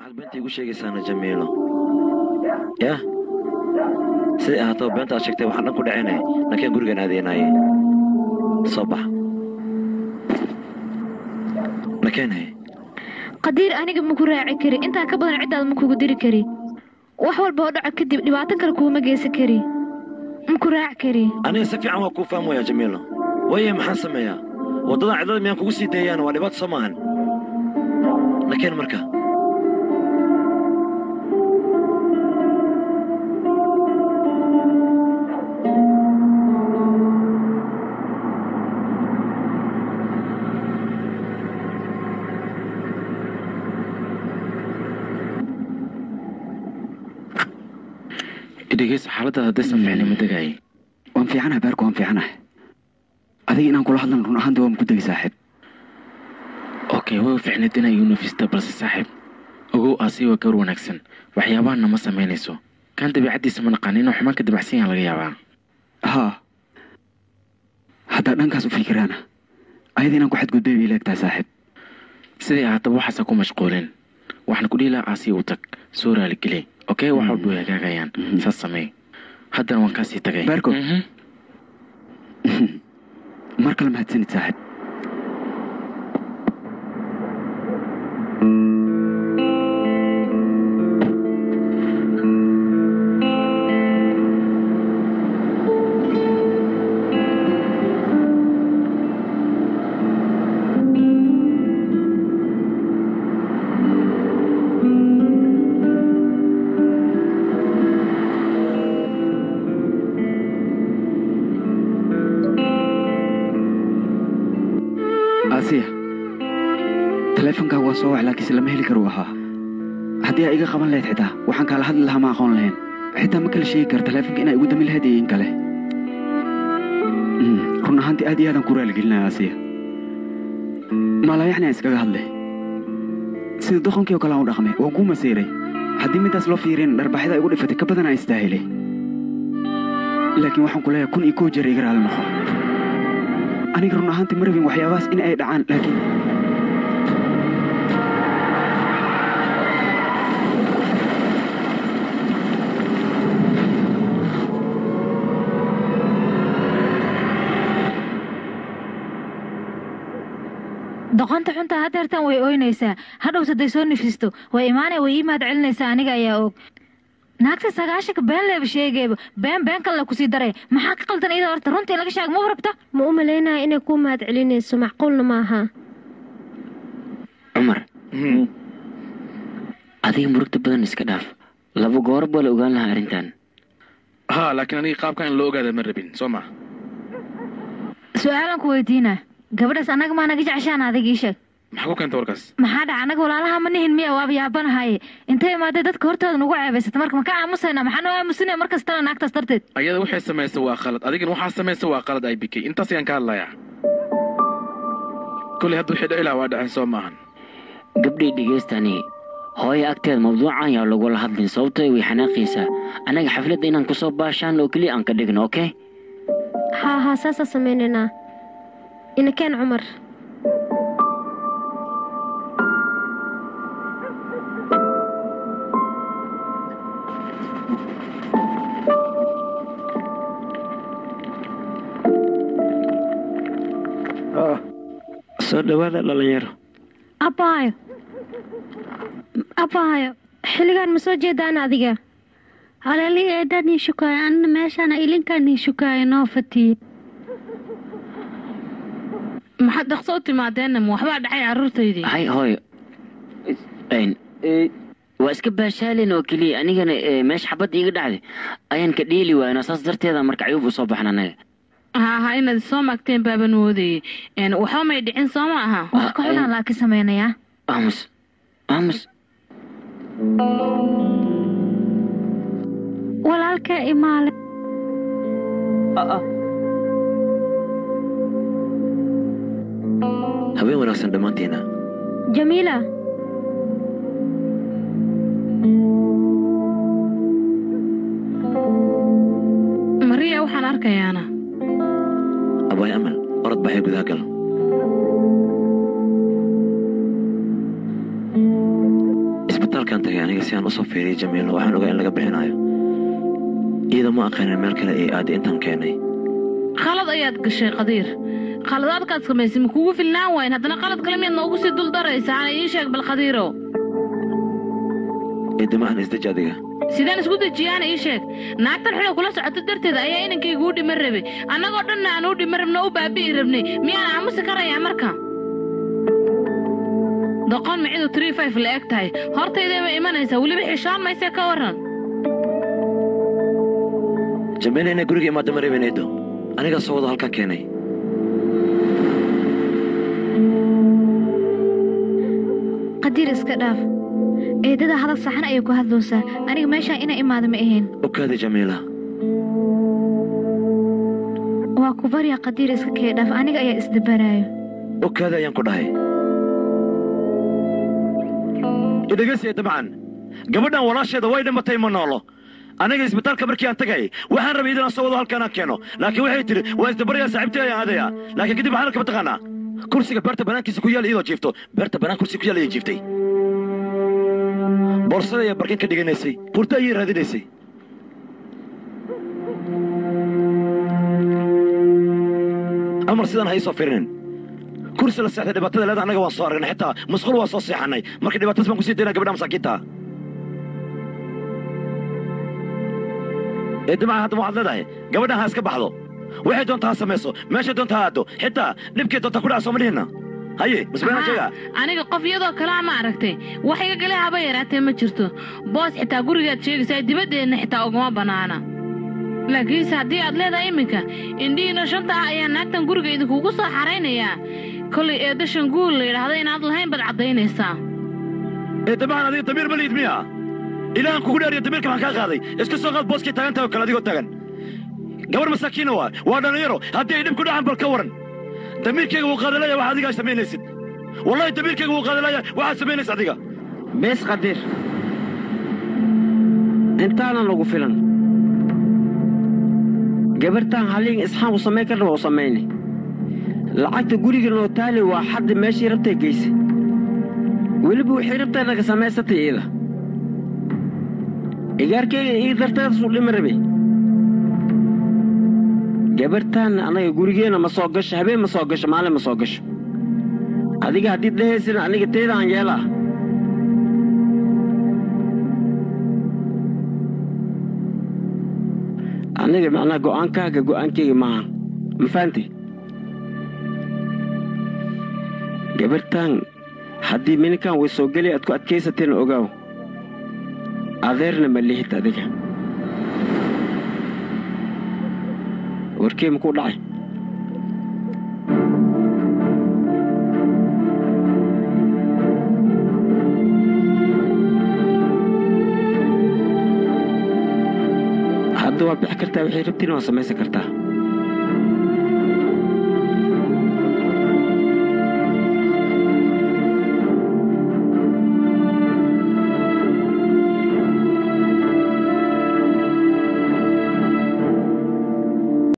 maxaad beenta igu sheegaysaana jamiilo. Yah siday ahaataba beenta aad sheegtay waxaan dhan ku dhacinay nakeen gurigaan aadeenaaye soo bax. Nakeenhay qadiir aniga maku raaci kari. Intaa ka badan ciddaada ma kugu diri kari. Wax walba oo dhaco kadib dhibaato kale kuuma geysan kari. Maku raaci kari. Aniga si fiican waa kuu fahmaya jamiilo. Waaye maxaan sameeyaa? Waddadan cidlada miyaan kugu sii daeyaan waa dhibaato soo maahan. Nakeen marka dhegeysa xaaladaada haddaysan fiicnay ma degaaye waan fiicanahay beerku waan fiicanahay. Adiga inaan kula hadlan run ahaanta waan ku degi saaxiib okay way fiicnayd inay igu nafista balse saaxiib ogow aasi waa gawar wanaagsan. Waxyaabahanna ma samaynayso. Kaan dabiicaddiisa ma naqaan inuu xumaan ka dabacsan yaha laga yaabaa. Haa haddaa dhankaas u fikiraana ayada inaan ku xadgudbay bay leegtahay saaxiib siday ahaataba waxaasa ku mashquulin. Waxaan ku dhihi lahaa aasiya u tag soo raaligeli okay wax walba way hagaagayaan saas samey haddana waan kaasii tagay beerko mar kale mahadsanid saaxiib aasiya taleefonkaaga waa soo wac laakiinse lama heli karu ahaa haddii aa iga qaban lahayd xitaa waxaan kaala hadli lahaa ma aqoon lahayn. Xitaa ma kala sheegi kara taleefonka inaa igu dami lahayd iyo in kale. Mm, run ahaantii aad iyo aadaan ku raaligelinaya aasiya maalayaxni aan iskaga hadlay. Sida doqonkii oo kale aan u dhaqmay waan kuu masiiray haddii middaas loo fiirin dharbaxyada igu dhifatay ka badan aan istaahilay laakiin waxaan ku leeyahay kun iyo kow jeer iga raali noqo aniga run ahaantii ma rabin waxyaabahaas in ay dhacaan laakiin doqonta xunta hadeertan way ooynaysaa hadhows hadday soo nifisto way imaanay way ii mahad celinaysaa. Aniga ayaa og naagta sagaashanka been leeba sheegayba been been kalena ku sii daray. Maxaa ka qaldan iyada horta runtii laga sheega ma rabta ma u malaynaya inay kuu mahad celinayso macquulna ma aha. Cumar adiga murugta badan iska dhaaf. Laba goorab waa la ogaan lahaa arrintan. Haa laakiin aniga qaabkan in loo ogaada ma rabin soo ma. Su'aalan ku weydiina. Gabadhaas annaga maa naga jeceshaan adig ii sheeg maxaa ku keenta warkaas maxaa dhaca? Annaga walaalaha ma nihin miya waaba yaabanahaye intay imaadee dadka hortooda nugu ceebaysata marka ma ka aamusayna? Maxaa noo aamusinaya mar kastana naagtaas darteed. Ayada waxay samaysa waa qalad adigana waxaa samaysa waa qalad ay bikay intaas ayaan ka hadlayaa. Koley hadda wixii dhici lahaa waa dhacen soo maahan. Gabdhii dhegaystani hooyo agteeda mawduucan yaa lagula hadlin. Sababtoo way xanaaqaysaa? Annaga xafladda inaan ku soo baashaan oo keliya aan ka dhigno okay? Haa haa saasaa samaynaynaa inakeen cumar soo dhawaada dhalinyaro abbaayo abbaayo xilligaan ma soo jeedaan adiga? Halali eedaan ii shukaay anna meeshaana ilinkaan ii shukaaya noo fatiye maxaad dhaqso u timaadeenna ma waxbaa dhacay carruurtaydii hay hooyo. Waa iska baashaalin oo keliya anigana ee, meesha xabadda iiga dhacday. Ayaan ka dheeli waayno saas darteeda marka cayuub u soo baxan annaga haa inaad soo maagteen baaban moodayey waxba may dhicin soo ma aha wax ka xunaan laakiin samaynayaa aamus aamus walaalkaa imaale habeen wanaagsan dhammaantiina. Jamiila. Mariya waxaan arkayaana abaay amal orod baxay gudaha gal isbitaalkaan tagay aniga si aan u soo fiiriyay jamiilo waxaan ogaa in laga bixinayo iyada ma aqaanin meel kale ay aaday intaan keenay khalad ayaad gashay qadiir khaladaadkaad samaysay ma kugu filnaan waayn haddana qalad kale miyaad noogu sii dul daraysaa ana ii sheeg bal khadiirow eedda ma aan isdeji adiga. Sidaan isku dejiyaana ii sheeg. Naagtan xidha kula socoto darteeda ayaa inankayga u dhiman rabay. Annagoo dhanna aan u dhiman rabno u baabi'i rabnay. Miyaan aamusi karayaa marka? Doqon micidu tree five la eg tahay. Hortaydayba imanaysaa weliba xishoon maysee ka warran. Jamiila inay guriga imaadda ma rabeen eeddo. Anigaa soo wada halkan keenay. Qadiir iska dhaaf eedada hadal saxan ayay ku hadlaysaa aniga meeshaan ina imaada ma ahayn. Waa ku barya qadiir iska kee dhaaf. Aniga ayaa isdabaraayo okaada ayaan ku dhahay. Idhegeysiya dabcan. Gabadhan walaasheeda way dhimatay ma noolo. Aniga isbitaalka markii aan tagay waxaan rabay idinaan soo wado halkaan aan keeno. Laakiin waxay tidhi waa isdabarayaa saaxiibtay ayaan aadaya laakiin kadib waxaan kama taqaanaa kursiga beerta banaankiisa ku yaal iyadoo jiifto. Beerta banaan kursiga ku yaal ayay jiiftay boorsada ayaa barkin ka dhiganaysay hurdo ayay raadinaysay amar sidaan ha ii soo firinin kursi la seexday dhibaatada leeda annaga waan soo aragnay. Xitaa masquul waan soo seexannay marka dhibaatadas baan ku sii daynaa gabadha masaakiinta. Ee dimca hadda waxaad leedahay gabadhan ha iska baxdo. Waxay doonta ha samayso meeshay doonta ha aaddo. Xitaa dhibkay doonta ku dhaca sooma sheega aniga qof iyadoo kalea ma aragtay wax iga gale haba yaraatee ma jirto boos xitaa gurigaad sheegaysaa dibaddeenna xitaa ugama bannaana laakiinse haddii aad leedahay iminka indhihiino shanta ah ayaa naagtan guriga idinkugu soo xaraynayaa kolay eedashan guul la yidhaahda inaad lahayn baad caddaynaysaa ee dabcan adiga damiir ma liid miya ilaahan kugu dheeriyo damiirka maxaan kaa qaaday iska soo qaad booskii taagan tahay oo kale adigoo taagan gabar masaakiina waa waa dhallinyaro haddii ay dhib ku dhacan bal ka waran damiirkayga wuu qaadalaya wax adigaa samaynaysid wallahi damiirkayga wuu qaadalaya waxaad samaynaysa adiga. Bees qadiir intaanan lagu filan. Gabartaan halliin isxaan u samayn karna waa u samayne lacagta guriga noo taali waa xaddi meeshii rabtay geyse weliba wixii rabtay naga samaysatay iida igaarkayga ii darteedasuu dhima rabe gabartaan annaga gurigeenna ma soo gasho habeen ma soo gasho maalin ma soo gasho adiga haddiid dhahaysina aniga teydaan yeelaa aniga macnaha go'aankaaga go'aankayga maaha ma fahanti? Gabartaan haddii mininkan way soo geli aad ku adkaysateen ogaaw. Adeerna ma lihid adiga warkee makuu dhacay hadda bixi kartaa waxay rabtiin waa samaysan kartaa